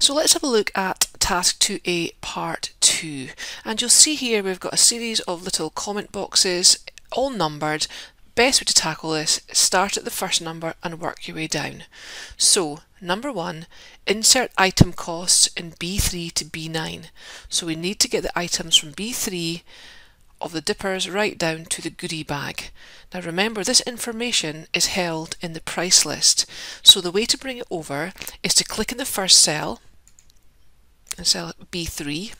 So let's have a look at task 2a part 2 and you'll see here we've got a series of little comment boxes all numbered. Best way to tackle this, start at the first number and work your way down. So number one, insert item costs in B3 to B9. So we need to get the items from B3 of the dippers right down to the goodie bag. Now remember this information is held in the price list so the way to bring it over is to click in the first cell in cell B3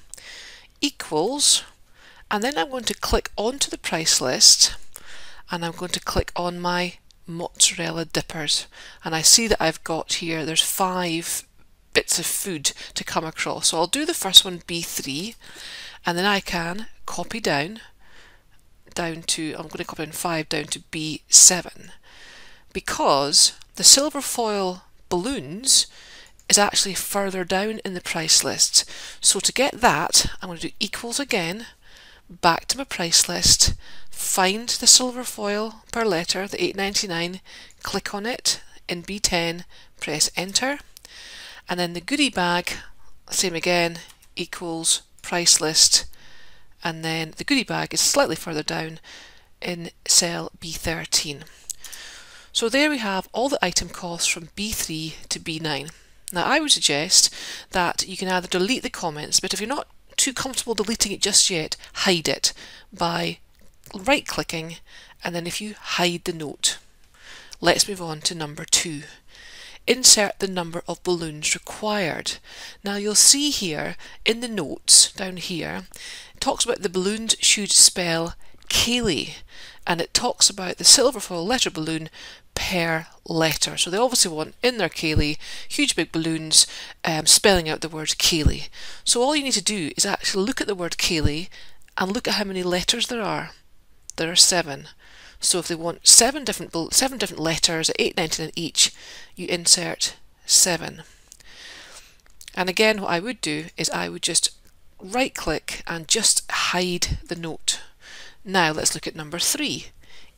equals and then I'm going to click onto the price list and I'm going to click on my mozzarella dippers. And I see that I've got here there's five bits of food to come across. So I'll do the first one B3 and then I can copy down down to, I'm going to copy in 5 down to B7 because the silver foil balloons is actually further down in the price list. So to get that, I'm going to do equals again, back to my price list, find the silver foil per letter, the 8.99, click on it in B10, press enter, and then the goodie bag, same again, equals price list, and then the goodie bag is slightly further down in cell B13. So there we have all the item costs from B3 to B9. Now I would suggest that you can either delete the comments, but if you're not too comfortable deleting it just yet, hide it by right clicking and then if you hide the note. Let's move on to number two. Insert the number of balloons required. Now you'll see here in the notes down here talks about the balloons should spell Ceilidh and it talks about the silver foil letter balloon per letter. So they obviously want in their Ceilidh huge big balloons um, spelling out the word Ceilidh. So all you need to do is actually look at the word Ceilidh and look at how many letters there are. There are seven. So if they want seven different seven different letters at 8.99 each, you insert seven. And again, what I would do is I would just right click and just hide the note. Now let's look at number three.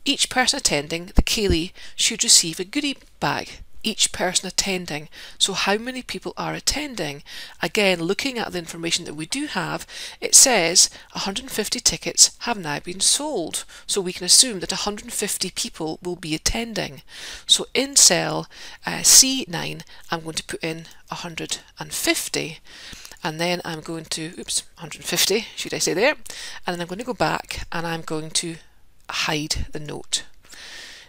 Each person attending the Ceilidh should receive a goodie bag. Each person attending. So how many people are attending? Again, looking at the information that we do have, it says 150 tickets have now been sold. So we can assume that 150 people will be attending. So in cell uh, C9, I'm going to put in 150 and then I'm going to, oops, 150 should I say there, and then I'm going to go back and I'm going to hide the note.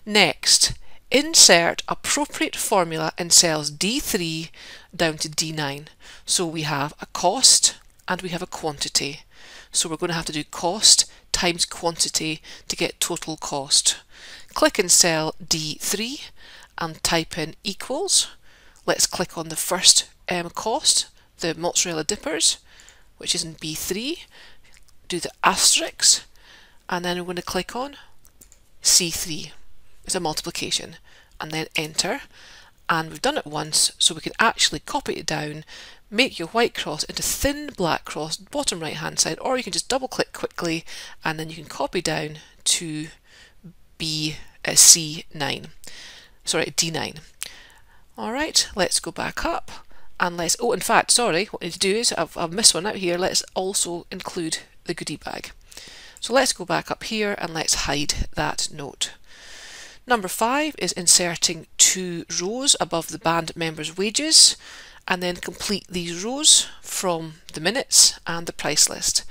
Next, insert appropriate formula in cells D3 down to D9. So we have a cost and we have a quantity. So we're going to have to do cost times quantity to get total cost. Click in cell D3 and type in equals. Let's click on the first um, cost the mozzarella dippers, which is in B3, do the asterisk, and then we're going to click on C3. It's a multiplication, and then enter. And we've done it once, so we can actually copy it down, make your white cross into thin black cross, bottom right hand side, or you can just double click quickly, and then you can copy down to B uh, C9. Sorry, D9. Alright, let's go back up and let's, oh in fact, sorry, what I need to do is, I've, I've missed one out here, let's also include the goodie bag. So let's go back up here and let's hide that note. Number five is inserting two rows above the band members' wages and then complete these rows from the minutes and the price list.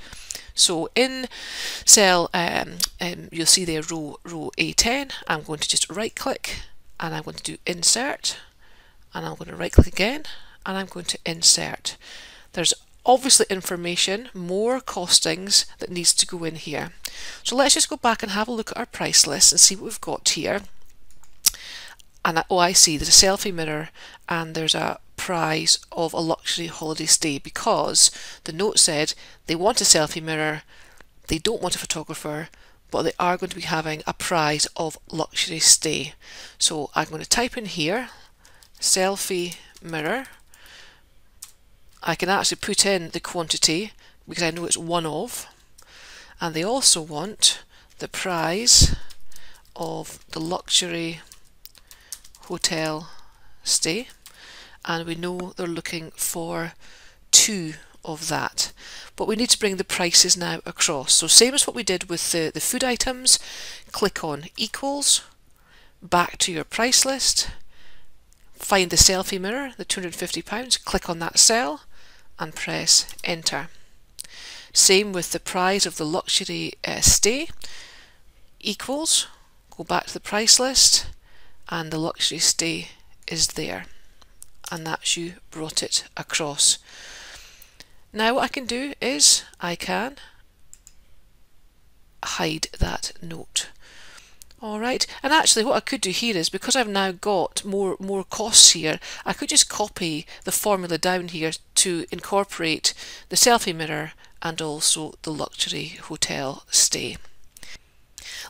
So in cell, um, um, you'll see there row, row A10, I'm going to just right click and I'm going to do insert and I'm going to right click again and I'm going to insert. There's obviously information, more costings that needs to go in here. So let's just go back and have a look at our price list and see what we've got here. And oh, I see there's a selfie mirror and there's a prize of a luxury holiday stay because the note said they want a selfie mirror, they don't want a photographer, but they are going to be having a prize of luxury stay. So I'm going to type in here selfie mirror I can actually put in the quantity because I know it's one of and they also want the price of the luxury hotel stay and we know they're looking for two of that. But we need to bring the prices now across. So same as what we did with the, the food items, click on equals, back to your price list, find the selfie mirror, the £250, click on that cell and press enter. Same with the price of the luxury uh, stay, equals, go back to the price list and the luxury stay is there and that's you brought it across. Now what I can do is I can hide that note. Alright, and actually what I could do here is because I've now got more, more costs here, I could just copy the formula down here to incorporate the selfie mirror and also the luxury hotel stay.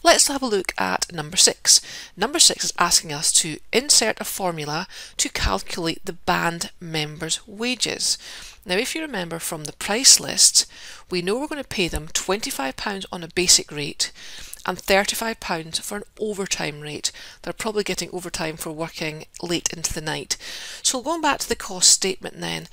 Let's have a look at number six. Number six is asking us to insert a formula to calculate the band members' wages. Now if you remember from the price list, we know we're going to pay them £25 on a basic rate and £35 for an overtime rate. They're probably getting overtime for working late into the night. So going back to the cost statement then,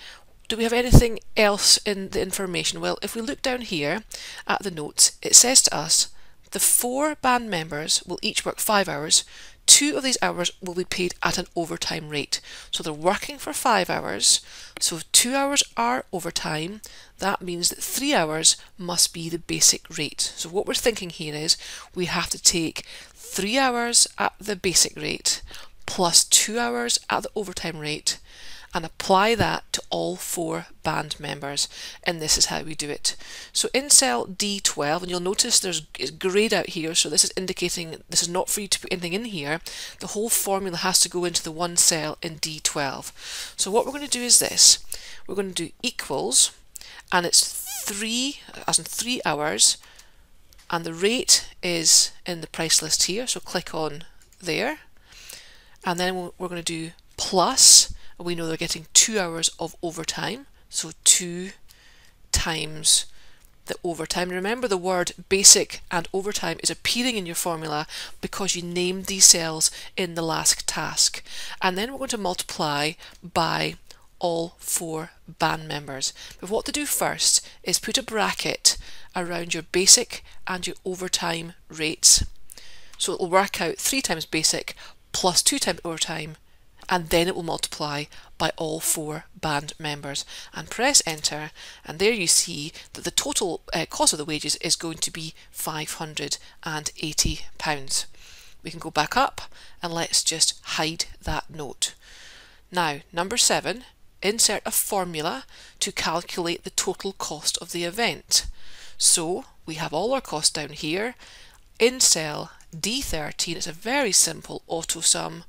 do we have anything else in the information? Well, if we look down here at the notes, it says to us the four band members will each work five hours. Two of these hours will be paid at an overtime rate. So they're working for five hours. So if two hours are overtime, that means that three hours must be the basic rate. So what we're thinking here is we have to take three hours at the basic rate plus two hours at the overtime rate and apply that to all four band members and this is how we do it. So in cell D12 and you'll notice there's grayed out here so this is indicating this is not for you to put anything in here the whole formula has to go into the one cell in D12. So what we're going to do is this we're going to do equals and it's three as in three hours and the rate is in the price list here so click on there and then we're going to do plus we know they're getting two hours of overtime, so two times the overtime. Remember the word basic and overtime is appearing in your formula because you named these cells in the last task. And then we're going to multiply by all four band members. But what to do first is put a bracket around your basic and your overtime rates. So it will work out 3 times basic plus 2 times overtime and then it will multiply by all four band members and press enter and there you see that the total uh, cost of the wages is going to be £580. We can go back up and let's just hide that note. Now number seven insert a formula to calculate the total cost of the event. So we have all our costs down here. In cell D13 it's a very simple auto sum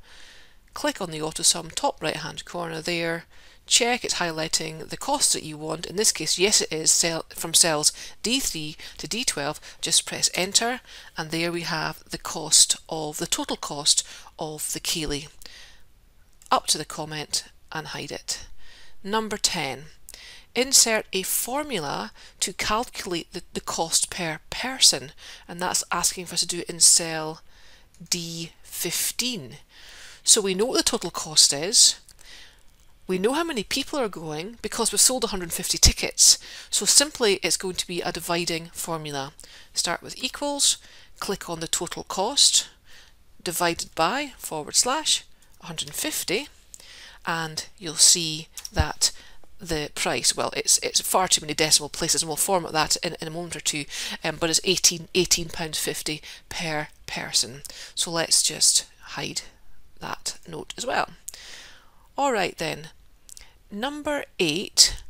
click on the AutoSum top right hand corner there, check it's highlighting the cost that you want. In this case, yes it is cell, from cells D3 to D12. Just press enter and there we have the cost of the total cost of the Ceilidh. Up to the comment and hide it. Number 10. Insert a formula to calculate the, the cost per person and that's asking for us to do it in cell D15. So we know what the total cost is. We know how many people are going because we've sold 150 tickets. So simply it's going to be a dividing formula. Start with equals, click on the total cost, divided by forward slash 150 and you'll see that the price, well it's it's far too many decimal places and we'll format that in, in a moment or two, um, but it's 18 £18.50 per person. So let's just hide that note as well. Alright then, number eight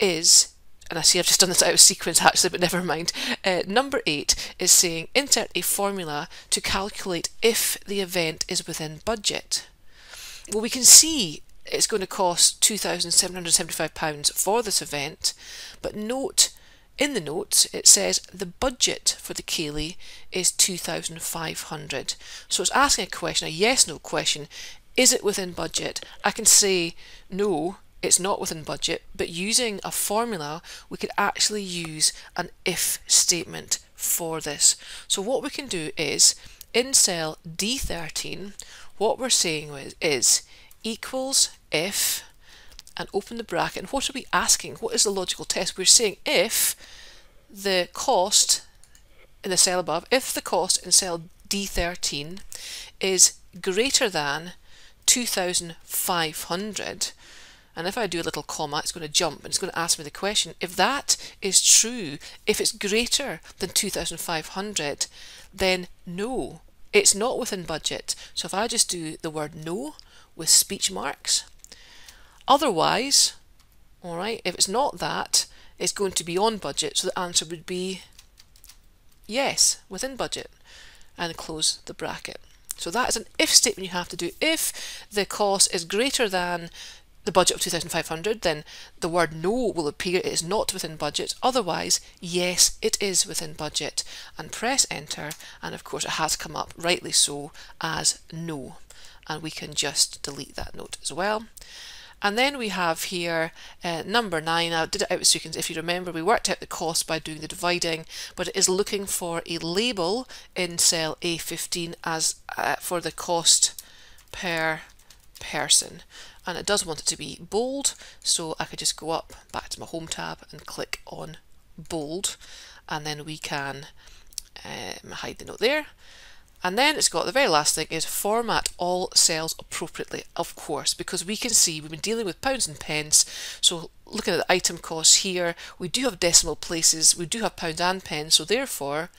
is, and I see I've just done this out of sequence actually, but never mind. Uh, number eight is saying insert a formula to calculate if the event is within budget. Well, we can see it's going to cost £2,775 for this event, but note in the notes, it says the budget for the Ceilidh is 2,500. So it's asking a question, a yes-no question. Is it within budget? I can say no, it's not within budget, but using a formula, we could actually use an if statement for this. So what we can do is, in cell D13, what we're saying is, equals if and open the bracket and what are we asking? What is the logical test? We're saying if the cost in the cell above if the cost in cell D13 is greater than 2500 and if I do a little comma it's going to jump and it's going to ask me the question if that is true if it's greater than 2500 then no it's not within budget. So if I just do the word no with speech marks otherwise alright if it's not that it's going to be on budget so the answer would be yes within budget and close the bracket. So that is an if statement you have to do. If the cost is greater than the budget of 2500 then the word no will appear. It is not within budget. Otherwise yes it is within budget. And press enter and of course it has come up rightly so as no. And we can just delete that note as well and then we have here uh, number nine. I did it out with sequence. If you remember, we worked out the cost by doing the dividing, but it is looking for a label in cell A15 as uh, for the cost per person. And it does want it to be bold, so I could just go up back to my home tab and click on bold, and then we can um, hide the note there. And then it's got the very last thing is format all cells appropriately, of course, because we can see we've been dealing with pounds and pence. So looking at the item costs here, we do have decimal places, we do have pounds and pence. So therefore,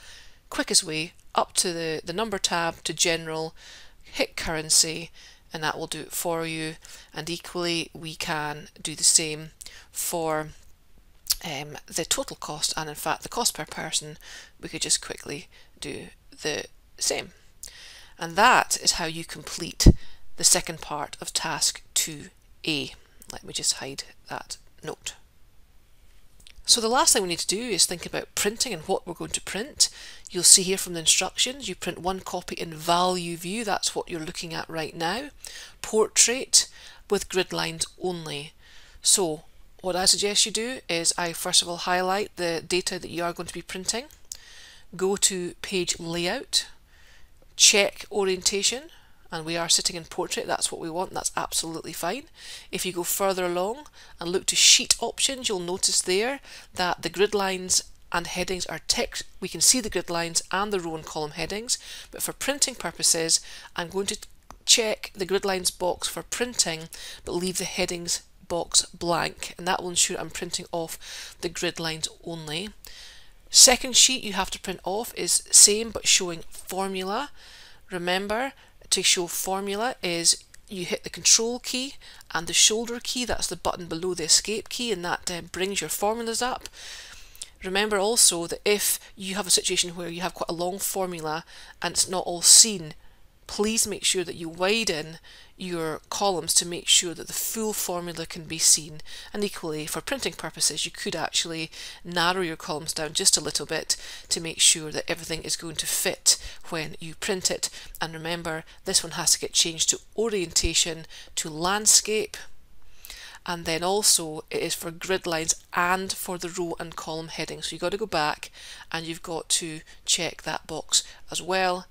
quickest way up to the, the number tab to general, hit currency, and that will do it for you. And equally, we can do the same for um, the total cost and in fact the cost per person we could just quickly do the same. And that is how you complete the second part of task 2a. Let me just hide that note. So the last thing we need to do is think about printing and what we're going to print. You'll see here from the instructions, you print one copy in value view, that's what you're looking at right now. Portrait with grid lines only. So what I suggest you do is I first of all highlight the data that you are going to be printing, go to page layout, check orientation and we are sitting in portrait that's what we want that's absolutely fine if you go further along and look to sheet options you'll notice there that the grid lines and headings are ticked. we can see the grid lines and the row and column headings but for printing purposes I'm going to check the grid lines box for printing but leave the headings box blank and that will ensure I'm printing off the grid lines only Second sheet you have to print off is same but showing formula. Remember to show formula is you hit the control key and the shoulder key, that's the button below the escape key and that uh, brings your formulas up. Remember also that if you have a situation where you have quite a long formula and it's not all seen, please make sure that you widen your columns to make sure that the full formula can be seen. And equally for printing purposes you could actually narrow your columns down just a little bit to make sure that everything is going to fit when you print it. And remember this one has to get changed to orientation to landscape. And then also it is for grid lines and for the row and column heading so you've got to go back and you've got to check that box as well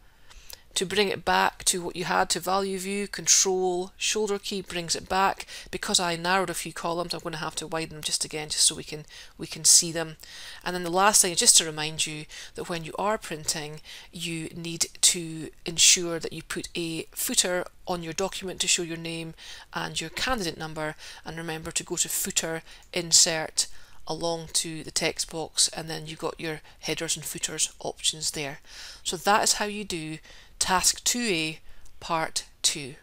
to bring it back to what you had to value view, control, shoulder key brings it back. Because I narrowed a few columns, I'm going to have to widen them just again, just so we can we can see them. And then the last thing is just to remind you that when you are printing, you need to ensure that you put a footer on your document to show your name and your candidate number. And remember to go to footer, insert, along to the text box and then you've got your headers and footers options there. So that is how you do Task 2A, Part 2.